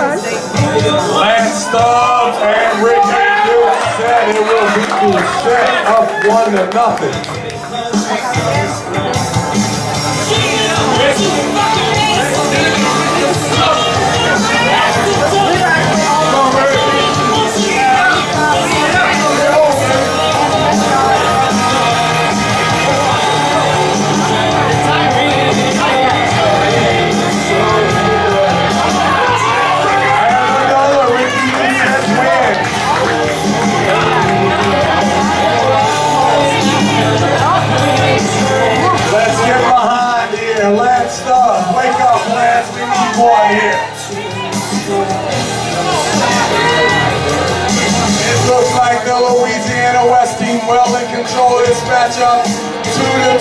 Lance Stubbs and Duke said it will be set up one to nothing. We need one here. It looks like the Louisiana West team well in control of this matchup. Two to